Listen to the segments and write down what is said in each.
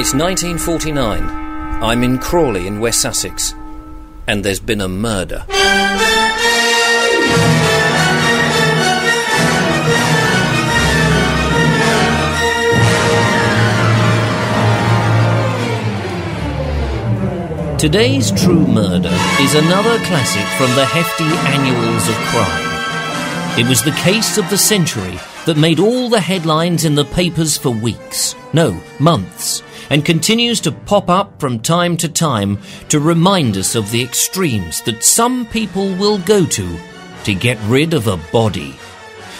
It's 1949. I'm in Crawley in West Sussex, and there's been a murder. Today's True Murder is another classic from the hefty annuals of crime. It was the case of the century that made all the headlines in the papers for weeks, no, months, and continues to pop up from time to time to remind us of the extremes that some people will go to to get rid of a body.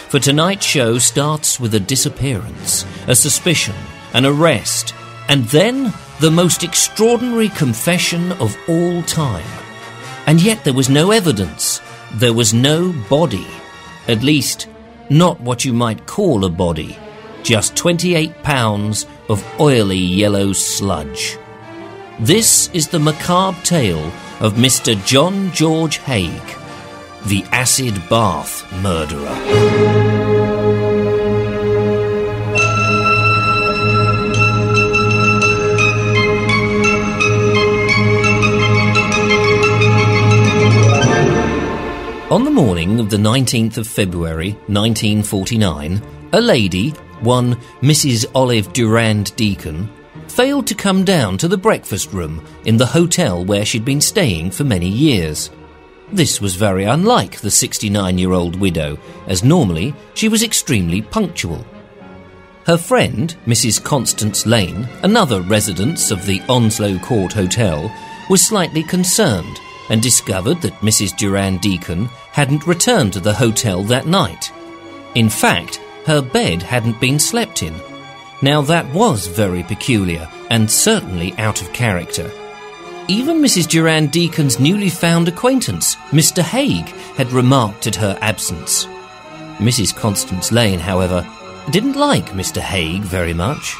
For tonight's show starts with a disappearance, a suspicion, an arrest, and then the most extraordinary confession of all time. And yet there was no evidence. There was no body. At least, not what you might call a body. Just 28 pounds of oily yellow sludge. This is the macabre tale of Mr. John George Haigh, the acid bath murderer. On the morning of the 19th of February 1949, a lady, one Mrs. Olive Durand Deacon, failed to come down to the breakfast room in the hotel where she'd been staying for many years. This was very unlike the 69 year old widow, as normally she was extremely punctual. Her friend, Mrs. Constance Lane, another resident of the Onslow Court Hotel, was slightly concerned and discovered that Mrs. Durand Deacon hadn't returned to the hotel that night. In fact, her bed hadn't been slept in. Now that was very peculiar and certainly out of character. Even Mrs. Durand Deacon's newly found acquaintance, Mr. Haigh, had remarked at her absence. Mrs. Constance Lane, however, didn't like Mr. Haigh very much.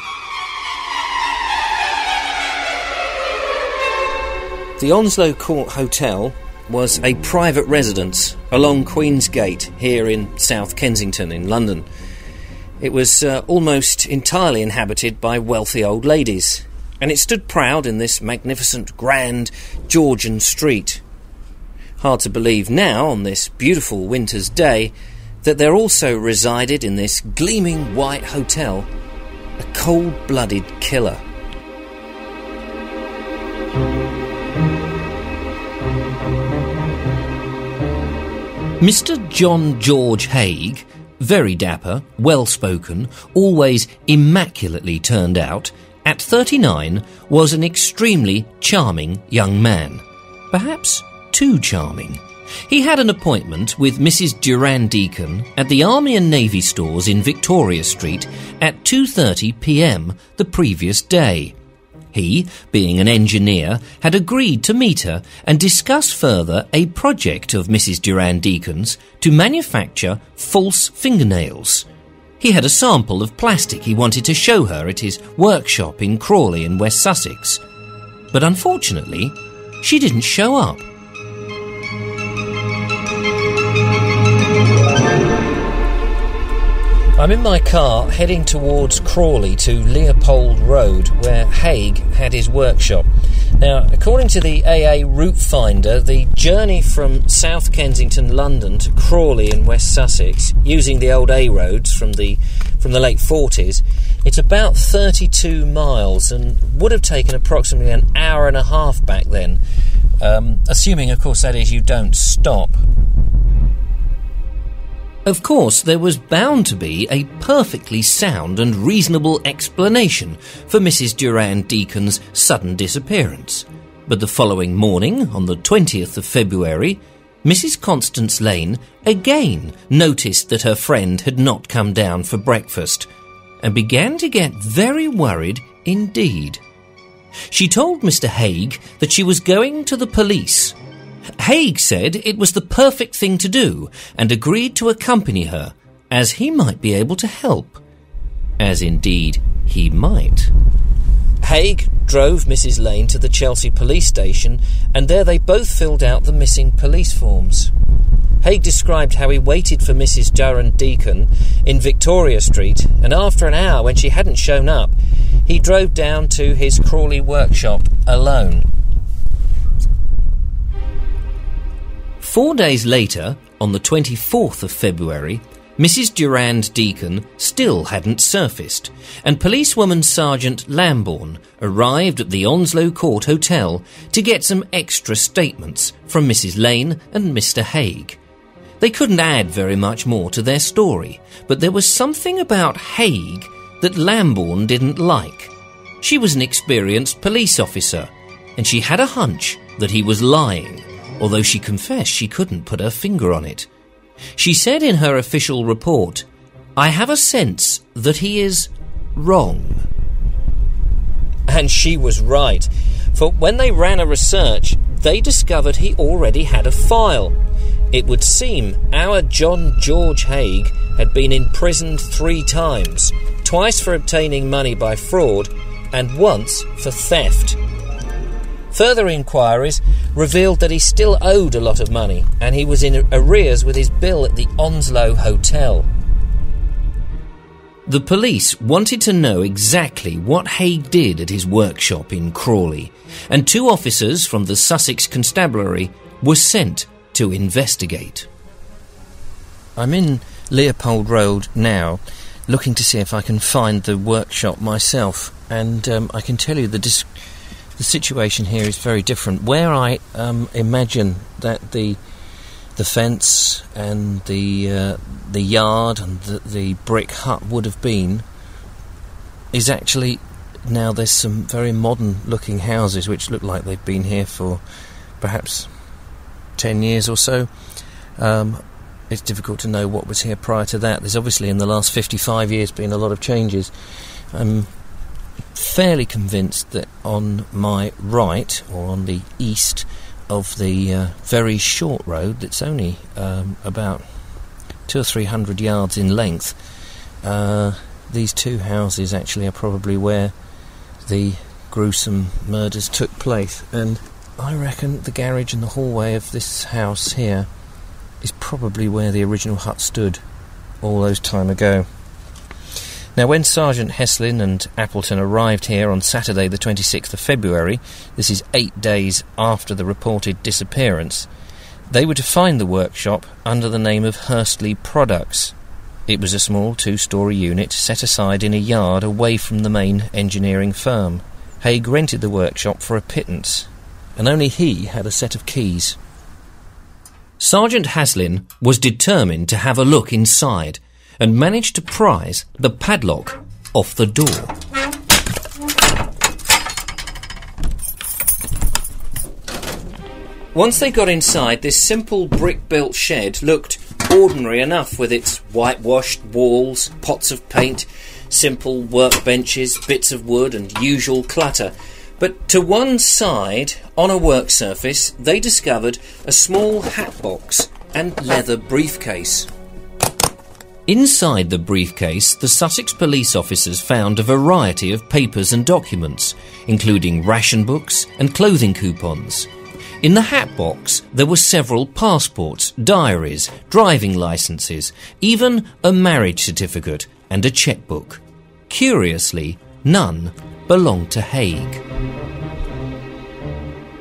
The Onslow Court Hotel was a private residence along Queen's Gate here in South Kensington in London. It was uh, almost entirely inhabited by wealthy old ladies, and it stood proud in this magnificent, grand Georgian street. Hard to believe now, on this beautiful winter's day, that there also resided in this gleaming white hotel a cold blooded killer. Mr. John George Haigh, very dapper, well spoken, always immaculately turned out, at 39 was an extremely charming young man. Perhaps too charming. He had an appointment with Mrs. Durand Deacon at the Army and Navy stores in Victoria Street at 2:30 p.m. the previous day. He, being an engineer, had agreed to meet her and discuss further a project of Mrs. Durand Deacon's to manufacture false fingernails. He had a sample of plastic he wanted to show her at his workshop in Crawley in West Sussex. But unfortunately, she didn't show up. I'm in my car heading towards Crawley to Leopold Road, where Haigh had his workshop. Now, according to the AA Route Finder, the journey from South Kensington, London to Crawley in West Sussex, using the old A roads from the from the late 40s, it's about 32 miles and would have taken approximately an hour and a half back then, um, assuming, of course, that is you don't stop. Of course, there was bound to be a perfectly sound and reasonable explanation for Mrs. Durand Deacon's sudden disappearance. But the following morning, on the 20th of February, Mrs. Constance Lane again noticed that her friend had not come down for breakfast and began to get very worried indeed. She told Mr. Haigh that she was going to the police Haigh said it was the perfect thing to do and agreed to accompany her, as he might be able to help. As indeed he might. Haigh drove Mrs. Lane to the Chelsea police station, and there they both filled out the missing police forms. Haigh described how he waited for Mrs. Durand Deacon in Victoria Street, and after an hour, when she hadn't shown up, he drove down to his Crawley workshop alone. Four days later, on the 24th of February, Mrs. Durand Deacon still hadn't surfaced, and policewoman Sergeant Lambourne arrived at the Onslow Court Hotel to get some extra statements from Mrs. Lane and Mr. Haigh. They couldn't add very much more to their story, but there was something about Haigh that Lambourne didn't like. She was an experienced police officer, and she had a hunch that he was lying, although she confessed she couldn't put her finger on it. She said in her official report, I have a sense that he is wrong. And she was right, for when they ran a research, they discovered he already had a file. It would seem our John George Haigh had been imprisoned three times twice for obtaining money by fraud and once for theft. Further inquiries revealed that he still owed a lot of money and he was in arrears with his bill at the Onslow Hotel. The police wanted to know exactly what Haigh did at his workshop in Crawley, and two officers from the Sussex Constabulary were sent to investigate. I'm in Leopold Road now, looking to see if I can find the workshop myself, and um, I can tell you the dis- the situation here is very different. Where I um, imagine that the the fence and the uh, the yard and the, the brick hut would have been is actually now there's some very modern looking houses which look like they've been here for perhaps 10 years or so. Um, it's difficult to know what was here prior to that. There's obviously in the last 55 years been a lot of changes. Um, fairly convinced that on my right, or on the east of the uh, very short road that's only um, about two or three hundred yards in length, uh, these two houses actually are probably where the gruesome murders took place. And I reckon the garage and the hallway of this house here is probably where the original hut stood all those time ago. Now, when Sergeant Heslin and Appleton arrived here on Saturday, the 26th of February, this is eight days after the reported disappearance, they were to find the workshop under the name of Hurstlea Products. It was a small two story unit set aside in a yard away from the main engineering firm. Haigh rented the workshop for a pittance, and only he had a set of keys. Sergeant Heslin was determined to have a look inside and managed to prise the padlock off the door. Once they got inside, this simple brick built shed looked ordinary enough with its whitewashed walls, pots of paint, simple workbenches, bits of wood, and usual clutter. But to one side, on a work surface, they discovered a small hat box and leather briefcase. Inside the briefcase, the Sussex police officers found a variety of papers and documents, including ration books and clothing coupons. In the hat box, there were several passports, diaries, driving licenses, even a marriage certificate and a checkbook. Curiously, none belonged to Haigh.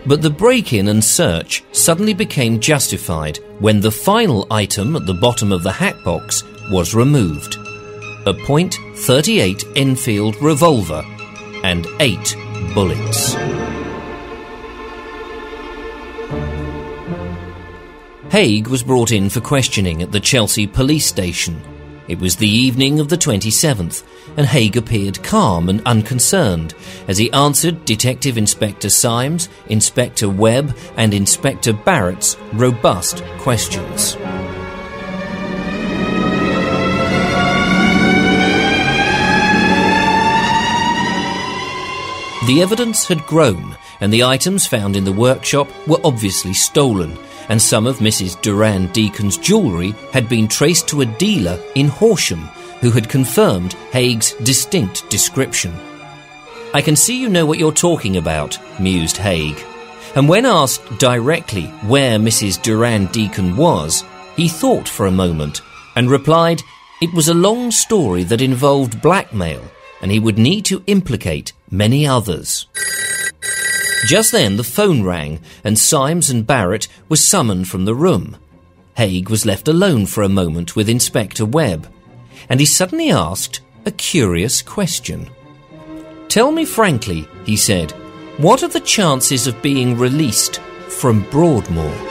But the break in and search suddenly became justified when the final item at the bottom of the hat box was removed. A .38 Enfield revolver and eight bullets. Haigh was brought in for questioning at the Chelsea police station. It was the evening of the 27th, and Haigh appeared calm and unconcerned as he answered Detective Inspector Symes, Inspector Webb, and Inspector Barrett's robust questions. The evidence had grown, and the items found in the workshop were obviously stolen, and some of Mrs. Durand Deacon's jewellery had been traced to a dealer in Horsham who had confirmed Haigh's distinct description. I can see you know what you're talking about, mused Haigh. And when asked directly where Mrs. Durand Deacon was, he thought for a moment and replied it was a long story that involved blackmail and he would need to implicate many others. Just then the phone rang, and Symes and Barrett were summoned from the room. Haigh was left alone for a moment with Inspector Webb, and he suddenly asked a curious question. Tell me frankly, he said, what are the chances of being released from Broadmoor?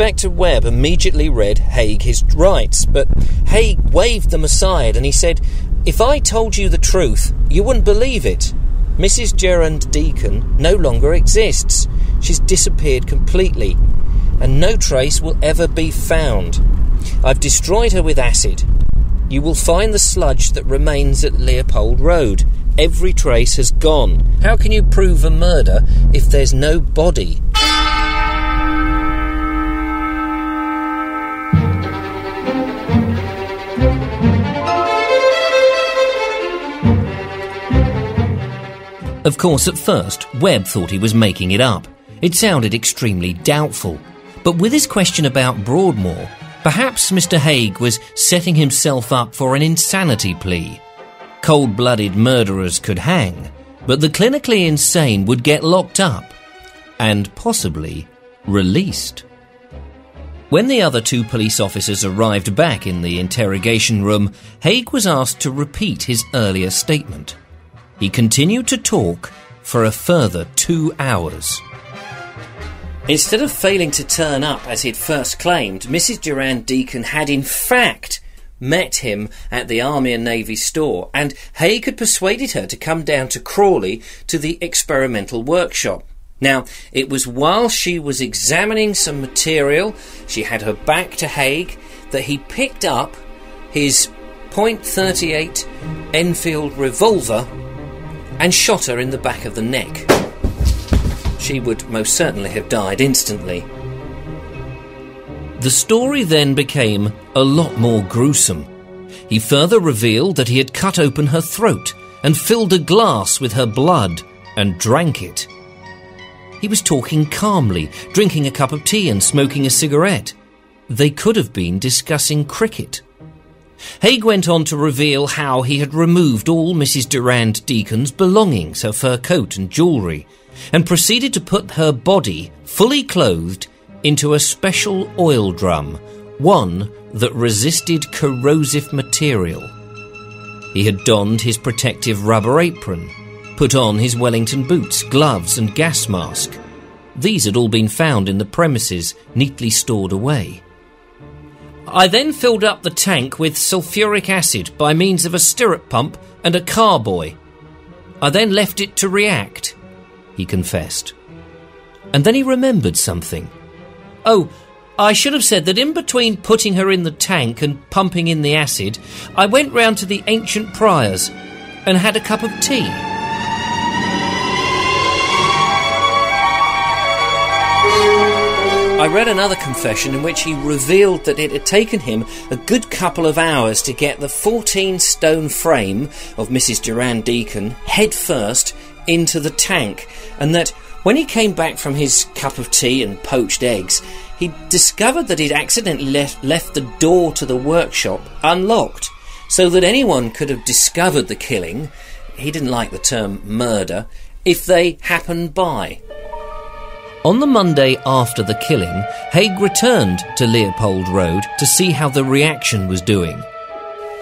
Inspector Webb immediately read Haigh his rights, but Haigh waved them aside and he said, If I told you the truth, you wouldn't believe it. Mrs. Durand Deacon no longer exists. She's disappeared completely, and no trace will ever be found. I've destroyed her with acid. You will find the sludge that remains at Leopold Road. Every trace has gone. How can you prove a murder if there's no body? Of course, at first, Webb thought he was making it up. It sounded extremely doubtful. But with his question about Broadmoor, perhaps Mr. Haigh was setting himself up for an insanity plea. Cold blooded murderers could hang, but the clinically insane would get locked up and possibly released. When the other two police officers arrived back in the interrogation room, Haigh was asked to repeat his earlier statement. He continued to talk for a further two hours. Instead of failing to turn up as he'd first claimed, Mrs. Durand Deacon had in fact met him at the Army and Navy store, and Haigh had persuaded her to come down to Crawley to the experimental workshop. Now, it was while she was examining some material, she had her back to Haigh, that he picked up his .38 Enfield revolver and shot her in the back of the neck. She would most certainly have died instantly. The story then became a lot more gruesome. He further revealed that he had cut open her throat and filled a glass with her blood and drank it. He was talking calmly, drinking a cup of tea and smoking a cigarette. They could have been discussing cricket. Haigh went on to reveal how he had removed all Mrs. Durand Deacon's belongings, her fur coat and jewellery, and proceeded to put her body, fully clothed, into a special oil drum, one that resisted corrosive material. He had donned his protective rubber apron, put on his Wellington boots, gloves, and gas mask. These had all been found in the premises, neatly stored away. I then filled up the tank with sulfuric acid by means of a stirrup pump and a carboy. I then left it to react, he confessed. And then he remembered something. Oh, I should have said that in between putting her in the tank and pumping in the acid, I went round to the ancient priors and had a cup of tea. I read another confession in which he revealed that it had taken him a good couple of hours to get the 14 stone frame of Mrs. Durand Deacon head first into the tank, and that when he came back from his cup of tea and poached eggs, he discovered that he'd accidentally left, left the door to the workshop unlocked, so that anyone could have discovered the killing. He didn't like the term murder if they happened by. On the Monday after the killing, Haigh returned to Leopold Road to see how the reaction was doing.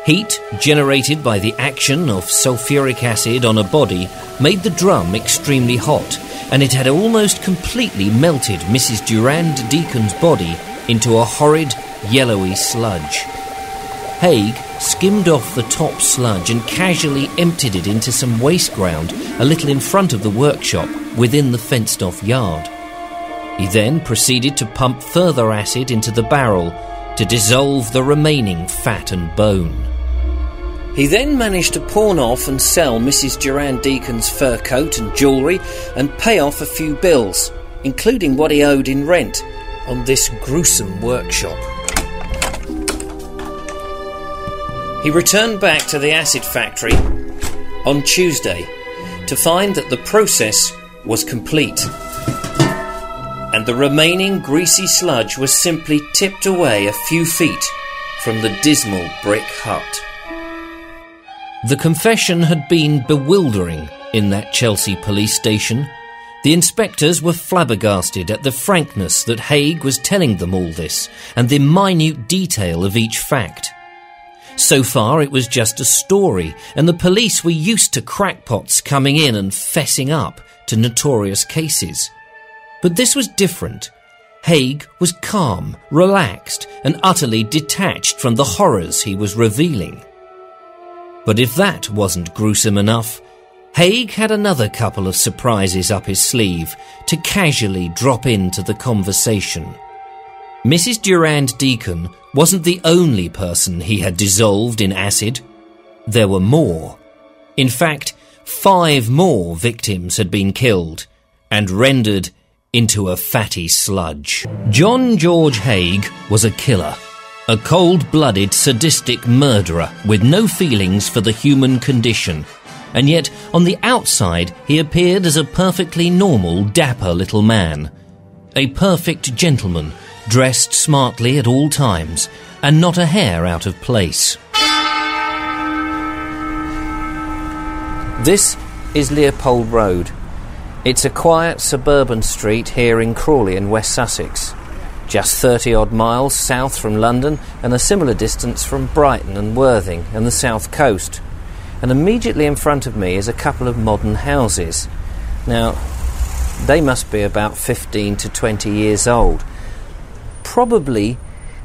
Heat generated by the action of sulfuric acid on a body made the drum extremely hot, and it had almost completely melted Mrs. Durand Deacon's body into a horrid yellowy sludge. Haigh skimmed off the top sludge and casually emptied it into some waste ground a little in front of the workshop within the fenced off yard. He then proceeded to pump further acid into the barrel to dissolve the remaining fat and bone. He then managed to pawn off and sell Mrs. Durand Deacon's fur coat and jewellery and pay off a few bills, including what he owed in rent, on this gruesome workshop. He returned back to the acid factory on Tuesday to find that the process was complete. And the remaining greasy sludge was simply tipped away a few feet from the dismal brick hut. The confession had been bewildering in that Chelsea police station. The inspectors were flabbergasted at the frankness that Haigh was telling them all this and the minute detail of each fact. So far, it was just a story, and the police were used to crackpots coming in and fessing up to notorious cases. But this was different. Haigh was calm, relaxed, and utterly detached from the horrors he was revealing. But if that wasn't gruesome enough, Haigh had another couple of surprises up his sleeve to casually drop into the conversation. Mrs. Durand Deacon wasn't the only person he had dissolved in acid. There were more. In fact, five more victims had been killed and rendered into a fatty sludge. John George Haigh was a killer, a cold blooded, sadistic murderer with no feelings for the human condition. And yet, on the outside, he appeared as a perfectly normal, dapper little man. A perfect gentleman dressed smartly at all times, and not a hair out of place. This is Leopold Road. It's a quiet suburban street here in Crawley in West Sussex, just 30 odd miles south from London and a similar distance from Brighton and Worthing and the south coast. And immediately in front of me is a couple of modern houses. Now, they must be about 15 to 20 years old probably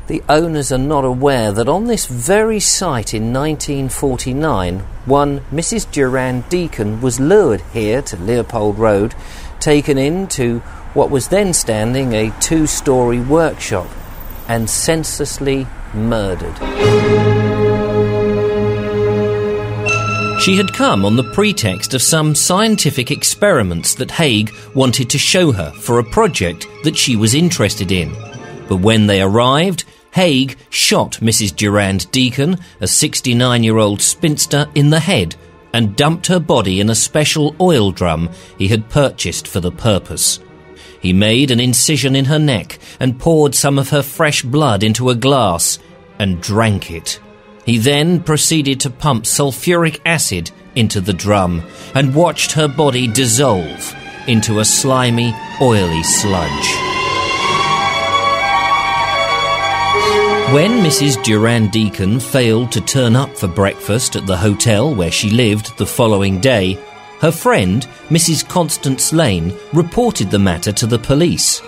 the owners are not aware that on this very site in 1949, one Mrs. Durand Deacon was lured here to Leopold Road, taken into what was then standing a two story workshop, and senselessly murdered. She had come on the pretext of some scientific experiments that Haigh wanted to show her for a project that she was interested in. But when they arrived, Haigh shot Mrs. Durand Deacon, a 69 year old spinster, in the head and dumped her body in a special oil drum he had purchased for the purpose. He made an incision in her neck and poured some of her fresh blood into a glass and drank it. He then proceeded to pump sulfuric acid into the drum and watched her body dissolve into a slimy, oily sludge. When Mrs. Durand Deacon failed to turn up for breakfast at the hotel where she lived the following day, her friend, Mrs. Constance Lane, reported the matter to the police.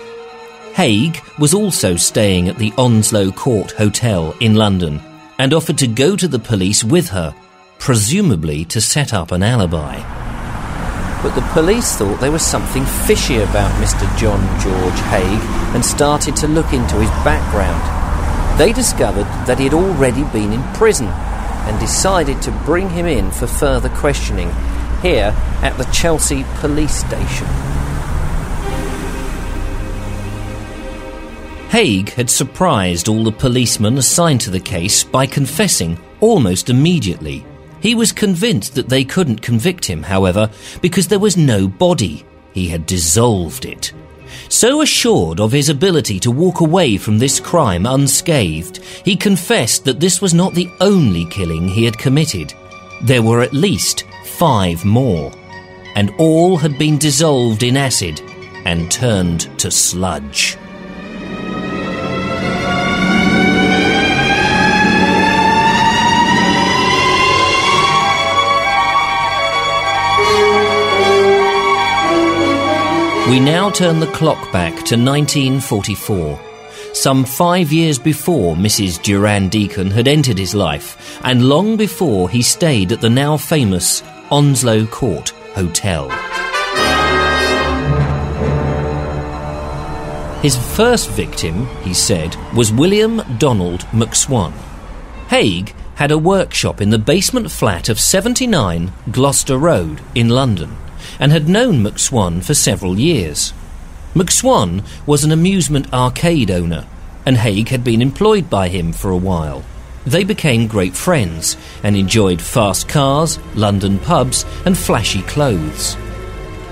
Haigh was also staying at the Onslow Court Hotel in London and offered to go to the police with her, presumably to set up an alibi. But the police thought there was something fishy about Mr. John George Haigh and started to look into his background. They discovered that he had already been in prison and decided to bring him in for further questioning here at the Chelsea police station. Haigh had surprised all the policemen assigned to the case by confessing almost immediately. He was convinced that they couldn't convict him, however, because there was no body. He had dissolved it. So assured of his ability to walk away from this crime unscathed, he confessed that this was not the only killing he had committed. There were at least five more, and all had been dissolved in acid and turned to sludge. We now turn the clock back to 1944. Some five years before Mrs. Durand Deacon had entered his life, and long before he stayed at the now famous Onslow Court Hotel. His first victim, he said, was William Donald McSwan. Haigh had a workshop in the basement flat of 79 Gloucester Road in London and had known McSwan for several years. McSwan was an amusement arcade owner, and Haigh had been employed by him for a while. They became great friends and enjoyed fast cars, London pubs, and flashy clothes.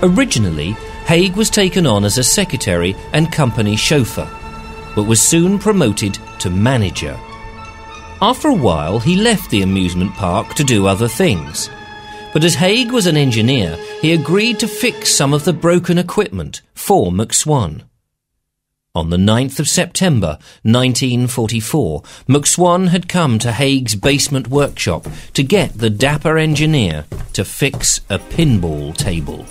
Originally, Haigh was taken on as a secretary and company chauffeur, but was soon promoted to manager. After a while, he left the amusement park to do other things. But as Haigh was an engineer, he agreed to fix some of the broken equipment for McSwan. On the 9th of September 1944, McSwan had come to Haigh's basement workshop to get the dapper engineer to fix a pinball table.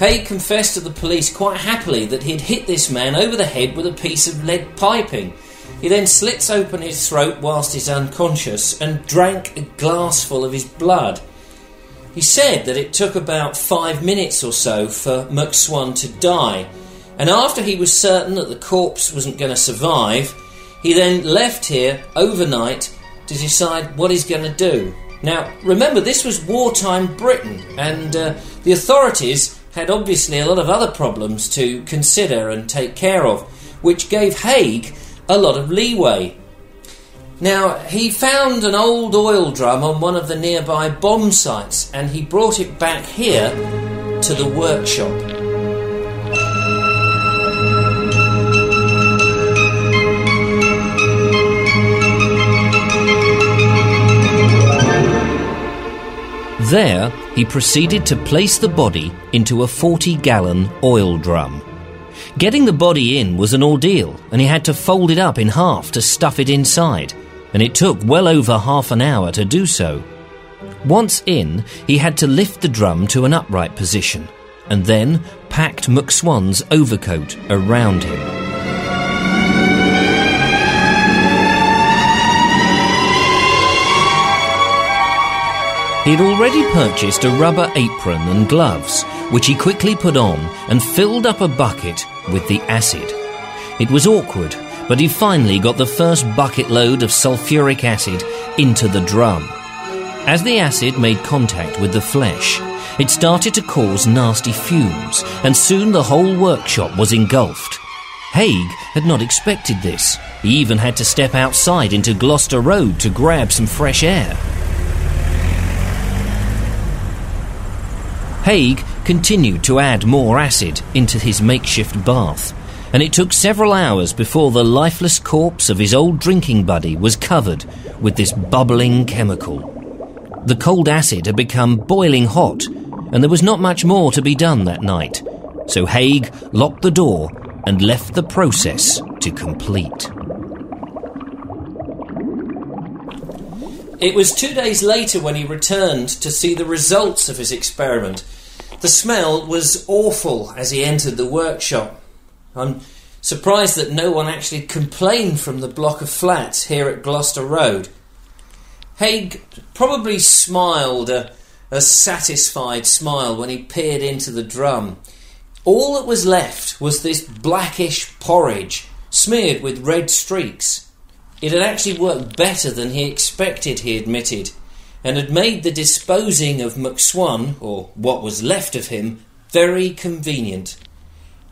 Haigh confessed to the police quite happily that he had hit this man over the head with a piece of lead piping. He then slits open his throat whilst he's unconscious and drank a glassful of his blood. He said that it took about five minutes or so for McSwan to die and after he was certain that the corpse wasn't going to survive, he then left here overnight to decide what he's going to do. Now, remember, this was wartime Britain, and uh, the authorities had obviously a lot of other problems to consider and take care of, which gave Haigh a lot of leeway. Now, he found an old oil drum on one of the nearby bomb sites, and he brought it back here to the workshop. There, he proceeded to place the body into a 40 gallon oil drum. Getting the body in was an ordeal, and he had to fold it up in half to stuff it inside, and it took well over half an hour to do so. Once in, he had to lift the drum to an upright position, and then packed McSwan's overcoat around him. He had already purchased a rubber apron and gloves, which he quickly put on and filled up a bucket with the acid. It was awkward, but he finally got the first bucket load of sulfuric acid into the drum. As the acid made contact with the flesh, it started to cause nasty fumes, and soon the whole workshop was engulfed. Haigh had not expected this. He even had to step outside into Gloucester Road to grab some fresh air. Haigh continued to add more acid into his makeshift bath, and it took several hours before the lifeless corpse of his old drinking buddy was covered with this bubbling chemical. The cold acid had become boiling hot, and there was not much more to be done that night, so Haigh locked the door and left the process to complete. It was two days later when he returned to see the results of his experiment the smell was awful as he entered the workshop. I'm surprised that no one actually complained from the block of flats here at Gloucester Road. Haigh probably smiled a, a satisfied smile when he peered into the drum. All that was left was this blackish porridge, smeared with red streaks. It had actually worked better than he expected, he admitted and had made the disposing of McSwan, or what was left of him, very convenient.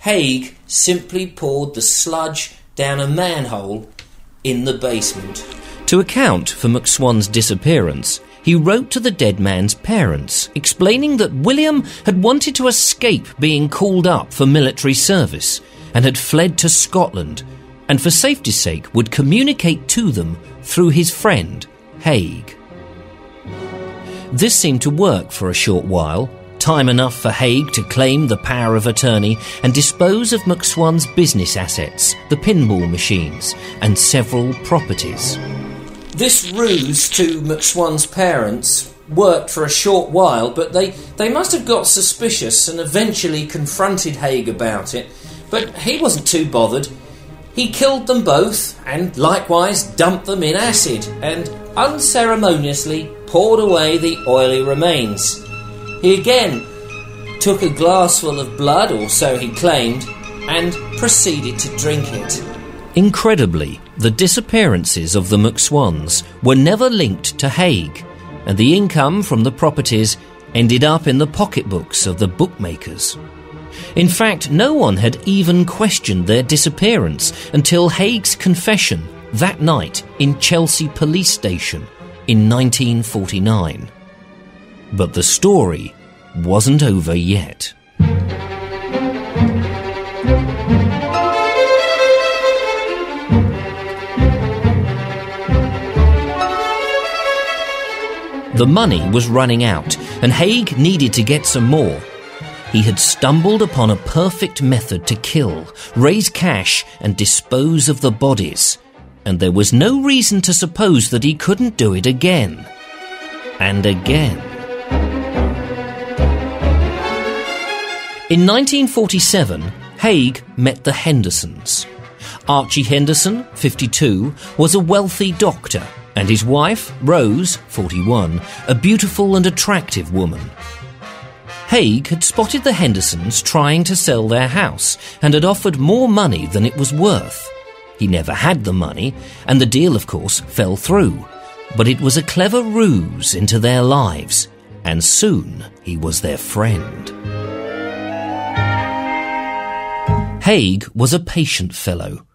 Haigh simply poured the sludge down a manhole in the basement. To account for McSwan's disappearance, he wrote to the dead man's parents, explaining that William had wanted to escape being called up for military service and had fled to Scotland, and for safety's sake would communicate to them through his friend, Haigh. This seemed to work for a short while, time enough for Haigh to claim the power of attorney and dispose of McSwan's business assets, the pinball machines, and several properties. This ruse to McSwan's parents worked for a short while, but they, they must have got suspicious and eventually confronted Haigh about it. But he wasn't too bothered. He killed them both and likewise dumped them in acid and unceremoniously poured away the oily remains. He again took a glassful of blood, or so he claimed, and proceeded to drink it. Incredibly, the disappearances of the McSwans were never linked to Haigh, and the income from the properties ended up in the pocketbooks of the bookmakers. In fact, no one had even questioned their disappearance until Haigh's confession that night in Chelsea Police Station in 1949. But the story wasn't over yet. The money was running out, and Haigh needed to get some more. He had stumbled upon a perfect method to kill, raise cash, and dispose of the bodies, and there was no reason to suppose that he couldn't do it again. And again. In 1947, Haigh met the Hendersons. Archie Henderson, 52, was a wealthy doctor and his wife, Rose, 41, a beautiful and attractive woman. Haigh had spotted the Hendersons trying to sell their house and had offered more money than it was worth. He never had the money, and the deal, of course, fell through. But it was a clever ruse into their lives, and soon he was their friend. Haigh was a patient fellow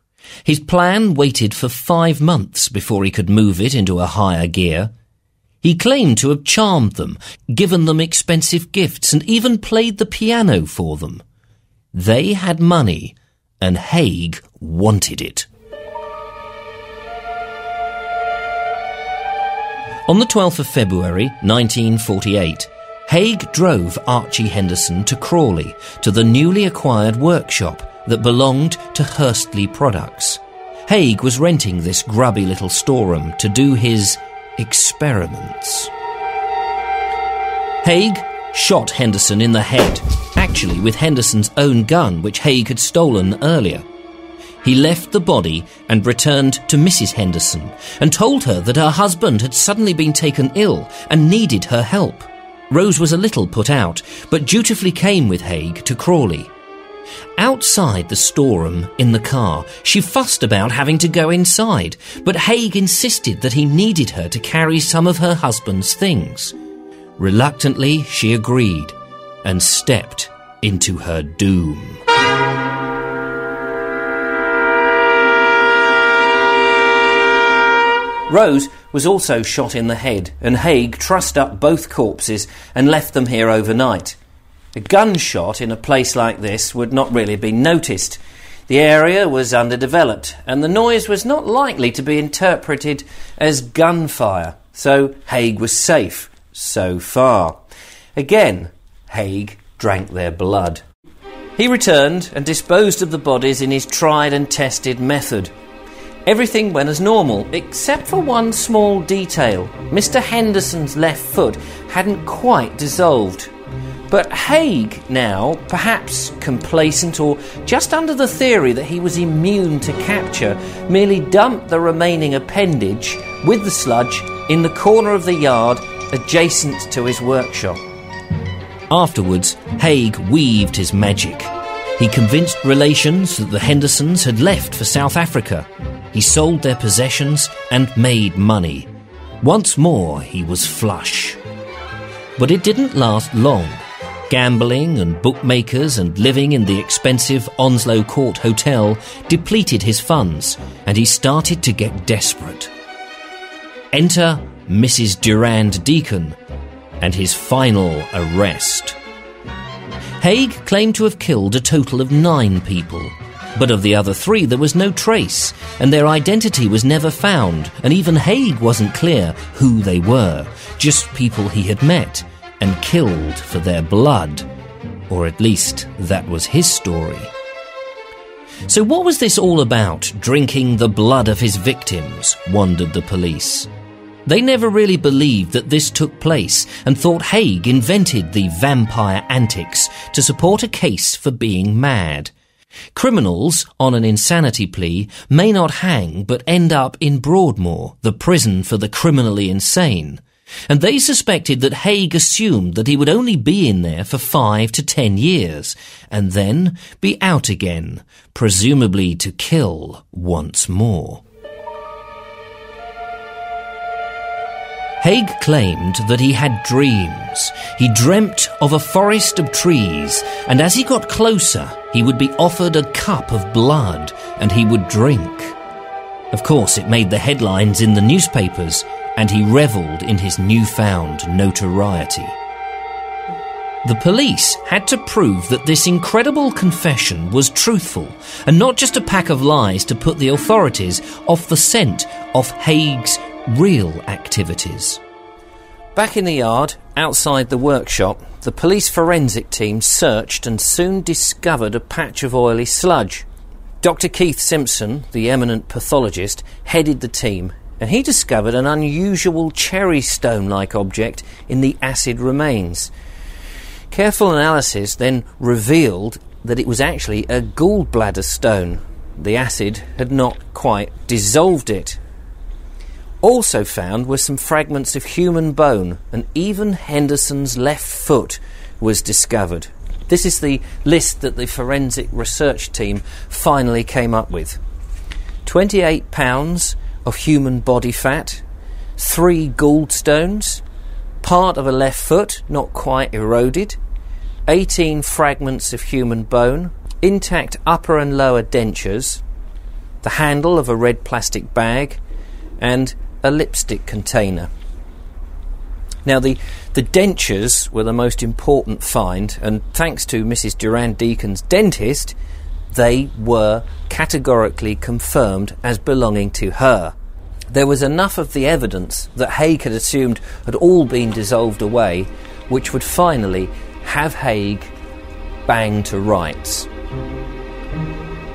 his plan waited for five months before he could move it into a higher gear. He claimed to have charmed them, given them expensive gifts, and even played the piano for them. They had money, and Haigh wanted it. On the 12th of February 1948, Haigh drove Archie Henderson to Crawley to the newly acquired workshop that belonged to Hurstlea Products. Haigh was renting this grubby little storeroom to do his experiments. Haigh shot Henderson in the head, actually with Henderson's own gun, which Haigh had stolen earlier. He left the body and returned to Mrs. Henderson and told her that her husband had suddenly been taken ill and needed her help. Rose was a little put out, but dutifully came with Haigh to Crawley. Outside the storeroom, in the car, she fussed about having to go inside, but Haigh insisted that he needed her to carry some of her husband's things. Reluctantly, she agreed and stepped into her doom. Rose was also shot in the head, and Haigh trussed up both corpses and left them here overnight. A gunshot in a place like this would not really be noticed. The area was underdeveloped, and the noise was not likely to be interpreted as gunfire, so Haigh was safe so far. Again, Haigh drank their blood. He returned and disposed of the bodies in his tried and tested method. Everything went as normal, except for one small detail. Mr. Henderson's left foot hadn't quite dissolved. But Haigh now, perhaps complacent or just under the theory that he was immune to capture, merely dumped the remaining appendage with the sludge in the corner of the yard adjacent to his workshop. Afterwards, Haigh weaved his magic. He convinced relations that the Hendersons had left for South Africa. He sold their possessions and made money. Once more, he was flush. But it didn't last long. Gambling and bookmakers and living in the expensive Onslow Court Hotel depleted his funds, and he started to get desperate. Enter Mrs. Durand Deacon and his final arrest. Haigh claimed to have killed a total of nine people, but of the other three there was no trace, and their identity was never found, and even Haigh wasn't clear who they were, just people he had met and killed for their blood. Or at least that was his story. So, what was this all about, drinking the blood of his victims? wondered the police. They never really believed that this took place and thought Haigh invented the vampire antics to support a case for being mad. Criminals on an insanity plea may not hang but end up in Broadmoor, the prison for the criminally insane and they suspected that Haigh assumed that he would only be in there for five to ten years, and then be out again, presumably to kill once more. Haigh claimed that he had dreams. He dreamt of a forest of trees, and as he got closer, he would be offered a cup of blood, and he would drink. Of course, it made the headlines in the newspapers, and he revelled in his newfound notoriety. The police had to prove that this incredible confession was truthful and not just a pack of lies to put the authorities off the scent of Haigh's real activities. Back in the yard, outside the workshop, the police forensic team searched and soon discovered a patch of oily sludge. Dr. Keith Simpson, the eminent pathologist, headed the team and he discovered an unusual cherry stone like object in the acid remains. Careful analysis then revealed that it was actually a gallbladder stone. The acid had not quite dissolved it. Also found were some fragments of human bone, and even Henderson's left foot was discovered. This is the list that the forensic research team finally came up with 28 pounds of human body fat, three gallstones, part of a left foot, not quite eroded, 18 fragments of human bone, intact upper and lower dentures, the handle of a red plastic bag, and a lipstick container. Now, the, the dentures were the most important find, and thanks to Mrs. Durand Deacon's dentist, they were categorically confirmed as belonging to her. There was enough of the evidence that Haigh had assumed had all been dissolved away, which would finally have Haigh bang to rights.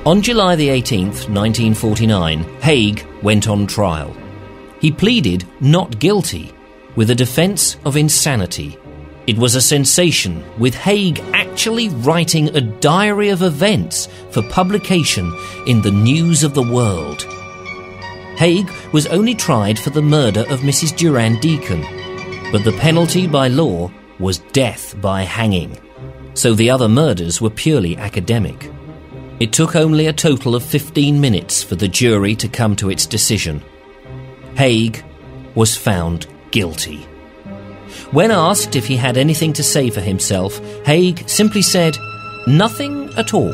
On July the 18th, 1949, Haigh went on trial. He pleaded not guilty with a defence of insanity. It was a sensation, with Haigh actually writing a diary of events for publication in the News of the World. Haigh was only tried for the murder of Mrs. Durand Deacon, but the penalty by law was death by hanging, so the other murders were purely academic. It took only a total of 15 minutes for the jury to come to its decision. Haigh was found guilty. When asked if he had anything to say for himself, Haigh simply said, Nothing at all.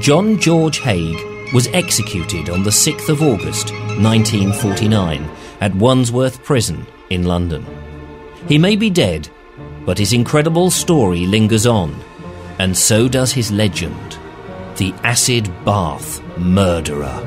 John George Haigh was executed on the 6th of August 1949 at Wandsworth Prison in London. He may be dead, but his incredible story lingers on, and so does his legend the acid bath murderer.